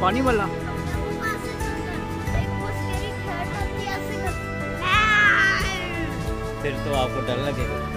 पानी वाला फिर तो आपको डर लगेगा।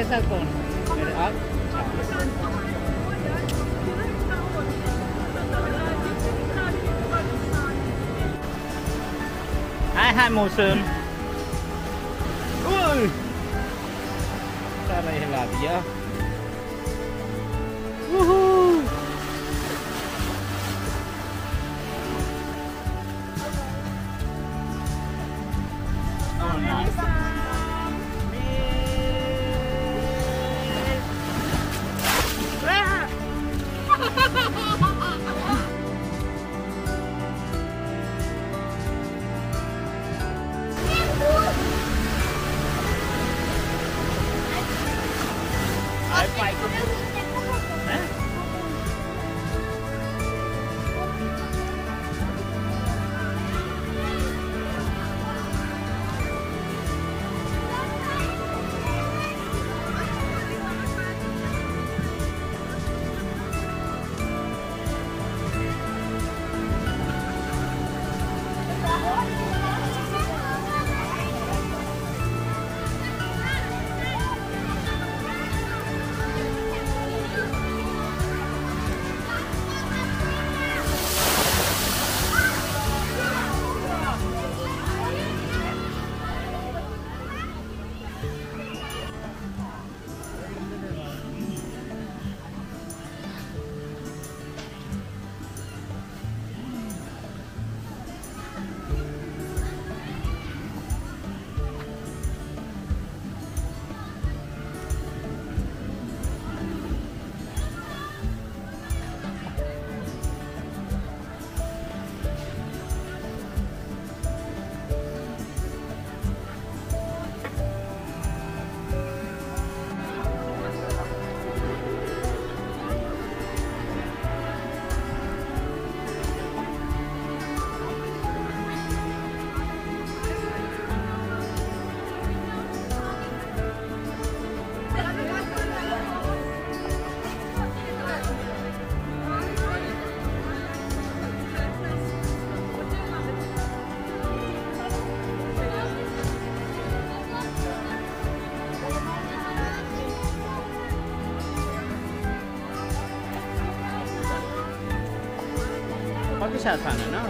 मेरे साथ कौन मेरे आप हाय हाय मौसम से आसान है ना।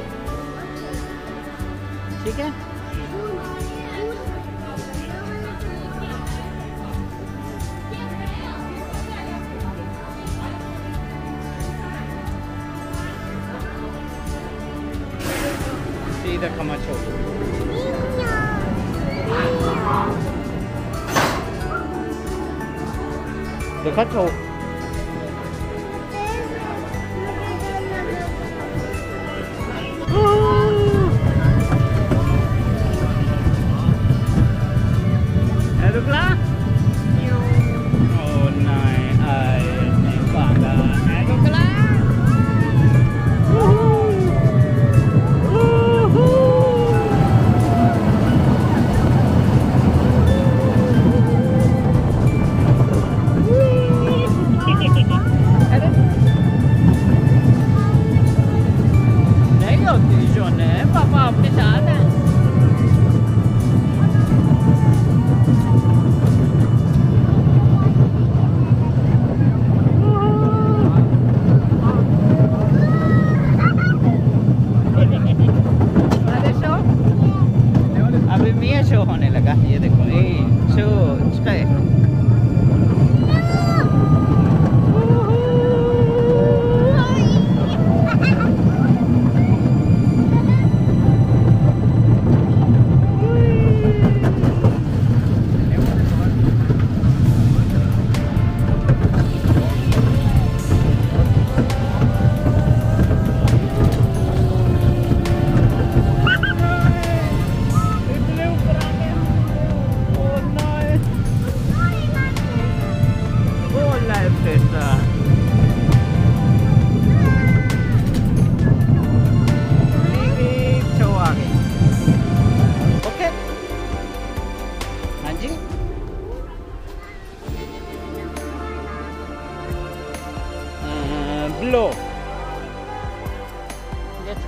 ठीक है? सीधा खमा छोड़ देखो तो छोड़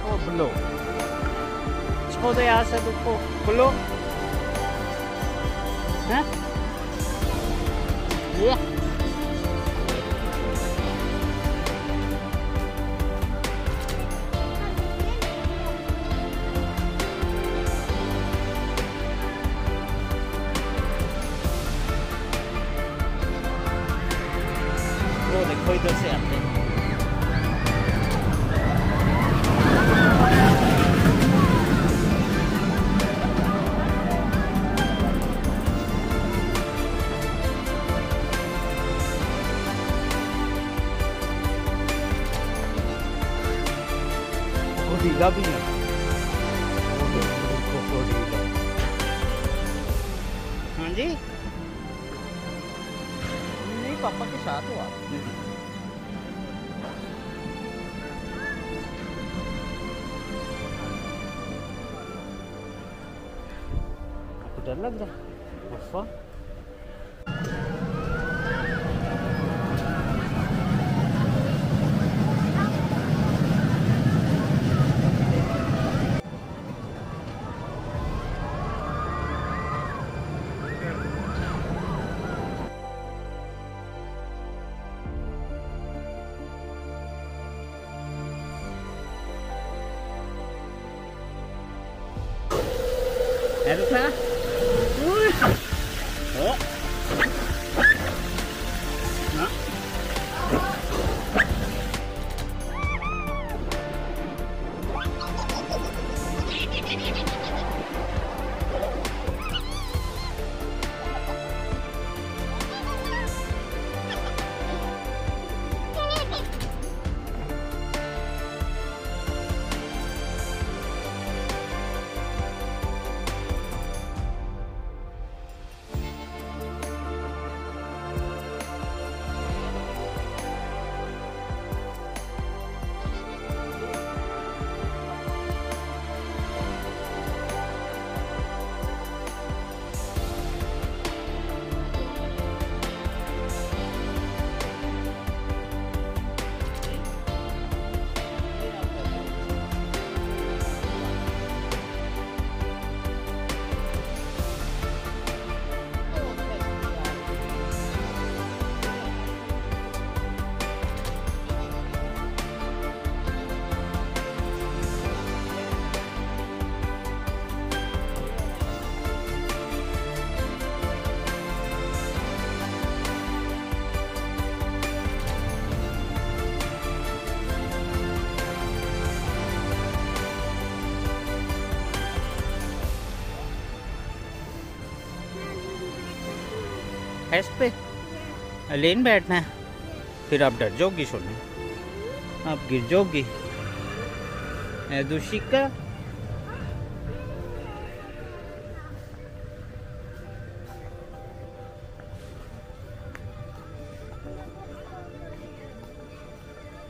o blow. Chodo यहाँ से देखो blow. है? Yeah. ¿verdad? भैंस पे? लेन बैठना है। फिर आप डर जाओगी सोने। आप गिर जाओगी। दूषिका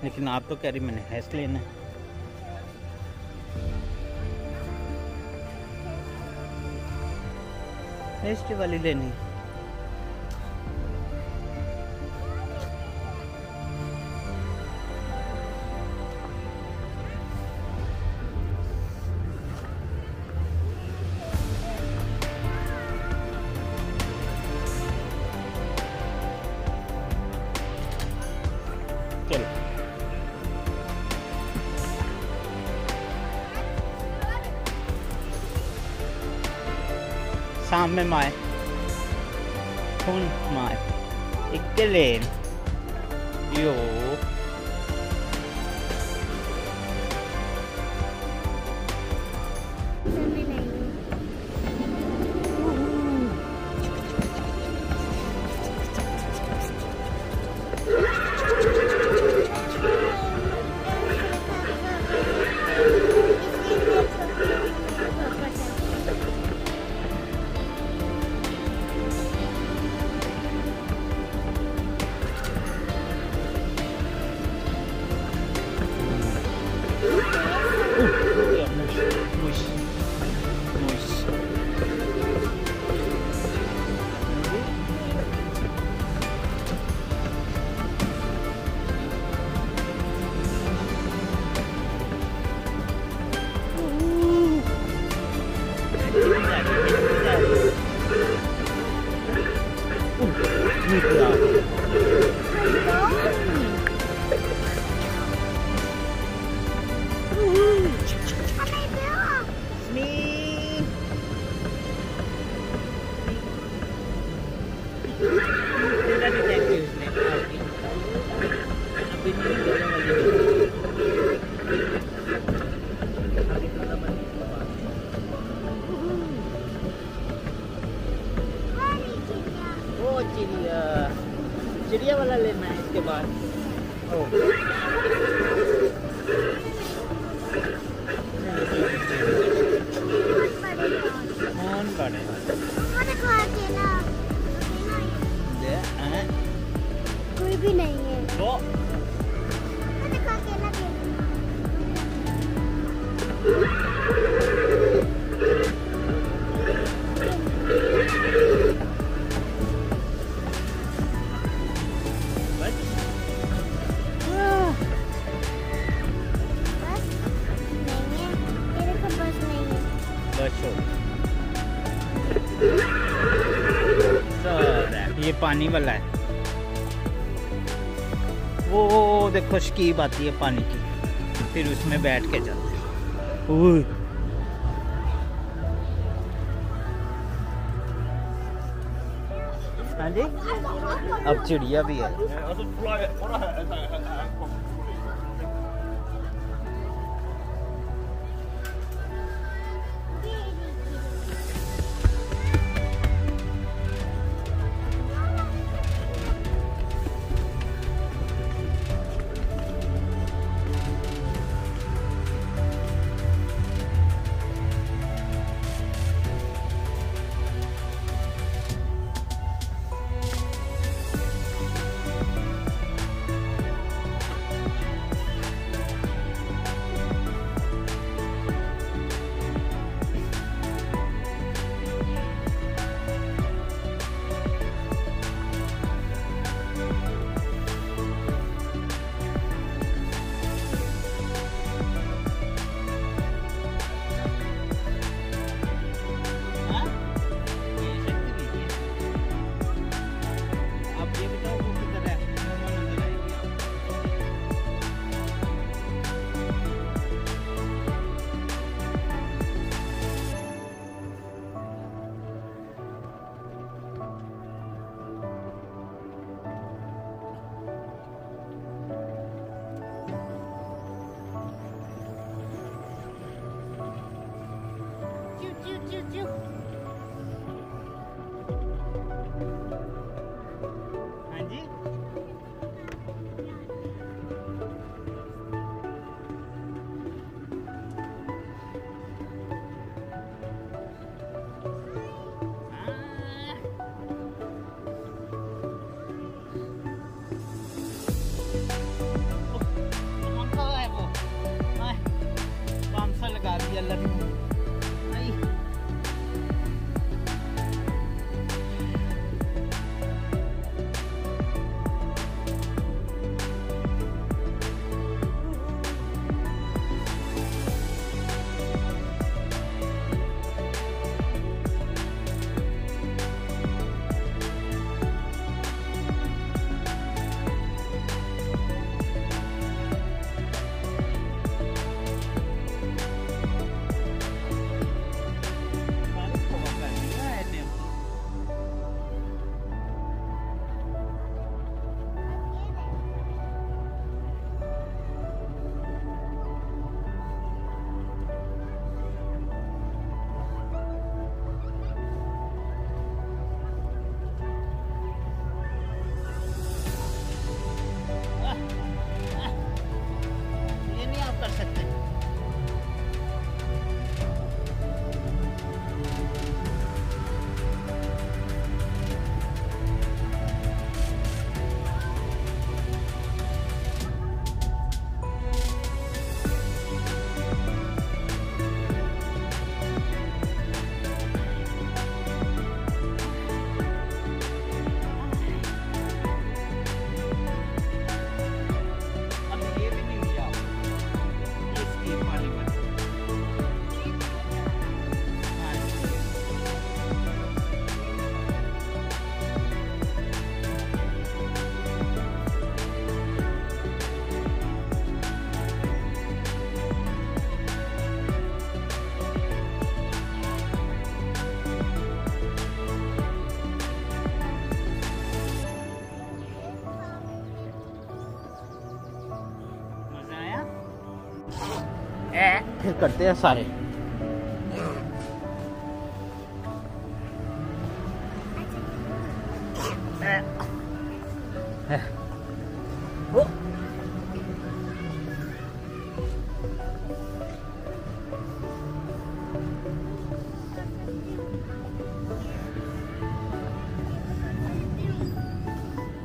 लेकिन आप तो कह रही मैंने हैस लेना है। वाली लेनी है। सामने माए। खून माए। ikke len jo पानी वाला है। वो देखो शकीब आती है पानी की। फिर उसमें बैठ के जाते हैं। हाँ जी? अब चिड़िया भी है। फिर करते हैं सारे।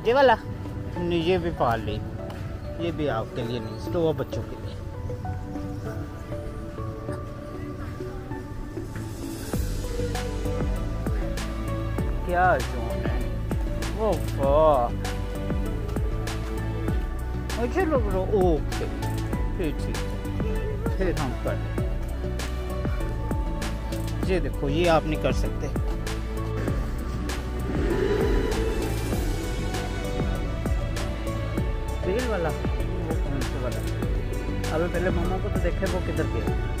ये वाला हमने ये भी पाल ली। ये भी आपके लिए नहीं स्टोव बच्चों के लिए। क्या जोन है वो मुझे लग रहा ओके फिर ठीक है फिर हम कर। ये देखो ये आप नहीं कर सकते तेल वाला वो कौन से वाला अबे पहले मामा को तो देखे वो किधर गया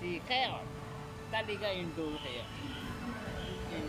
si sticker. Talaga yung duke. Yung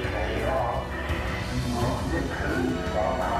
Mengandung.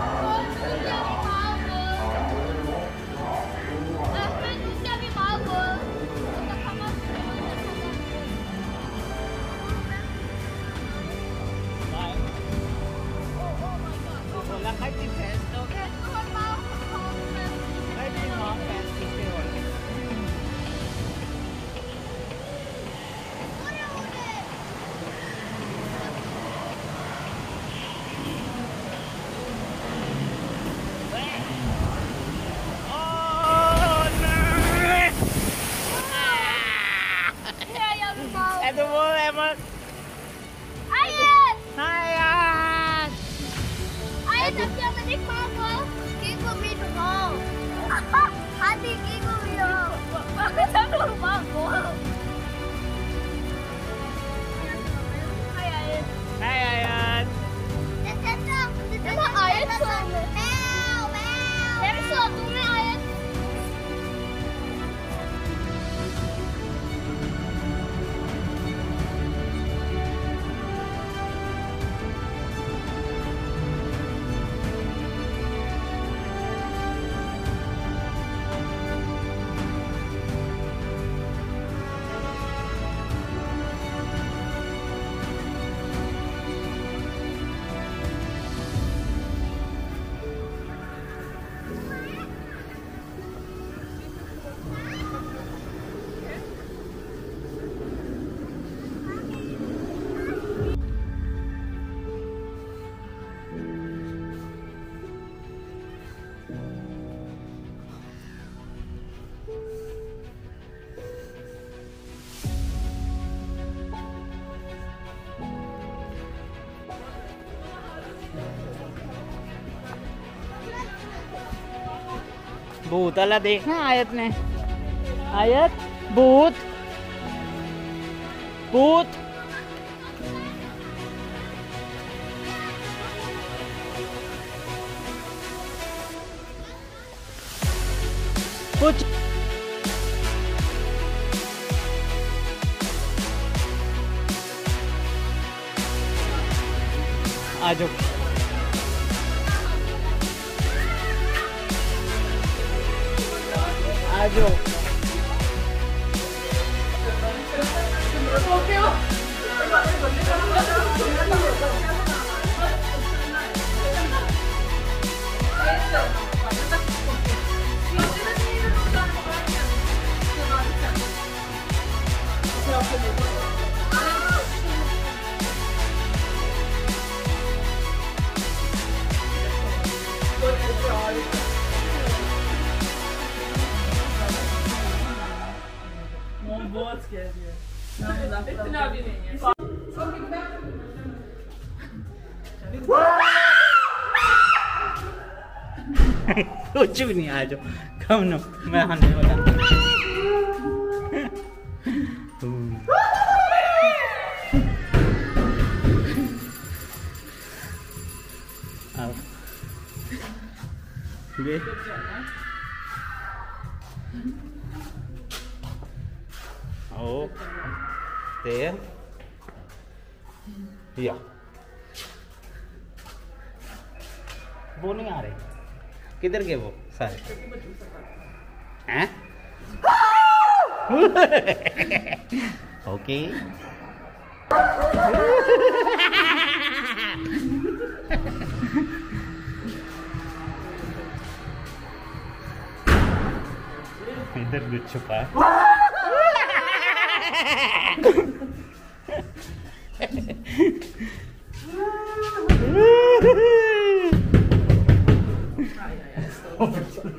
봐. भूताला देख। ना आयत ने। आयत भूत। भूत। कुछ आ जाओ। आ जाओ कुछ भी नहीं आ जाओ कम नो, मैं आने वाला आओ। वे। आओ। there या। वो नहीं आ रहे। किधर गए वो? सारे हैं ओके इधर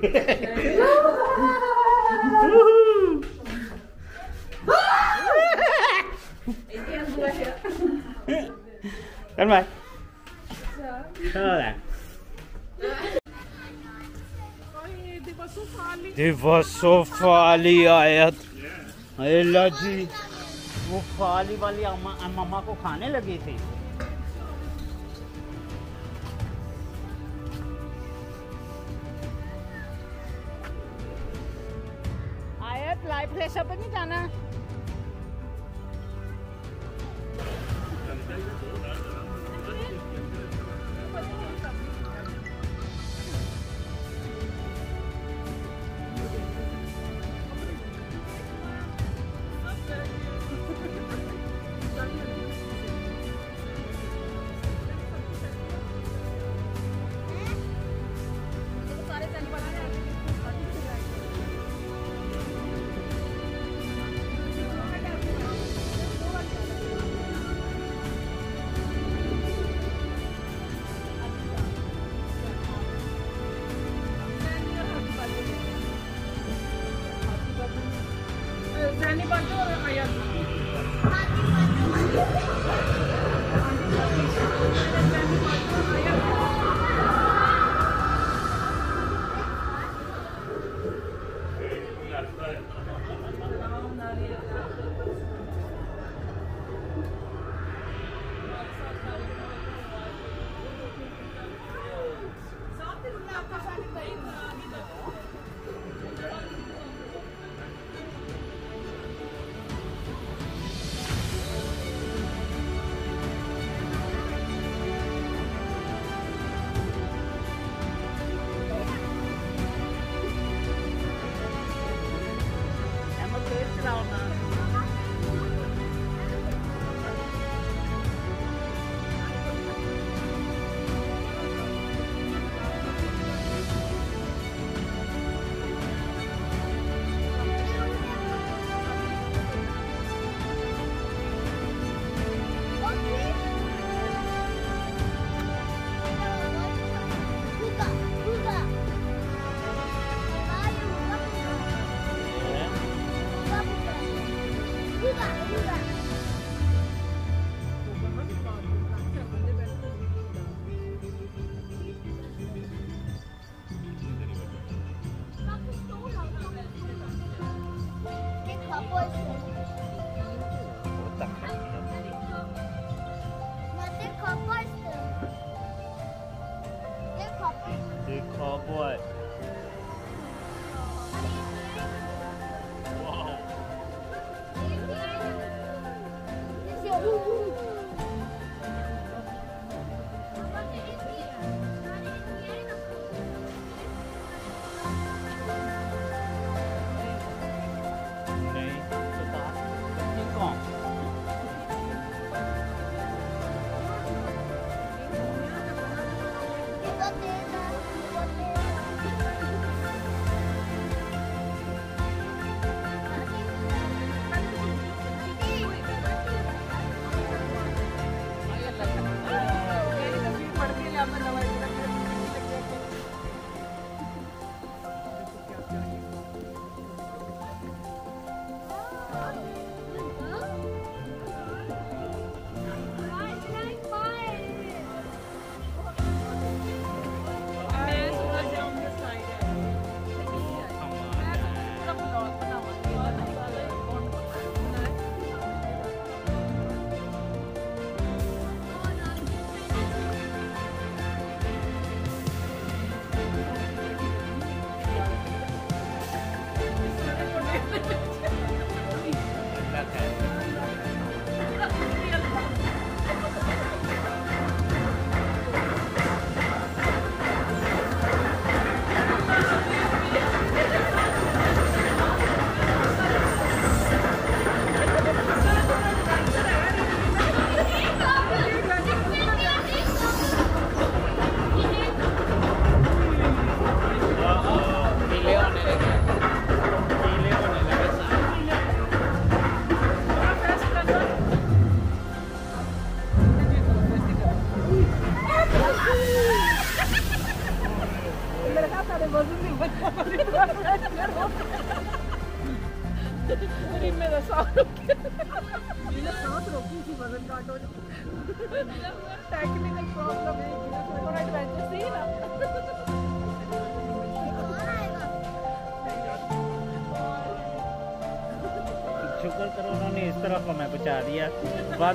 Đánh फाली आयत अल्लाह जी वो फाली वाली अम्मा, अम्मा को खाने लगी थी। लाइफ प्रेशर पे नहीं जाना।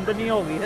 बंद नहीं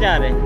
जा रहे हैं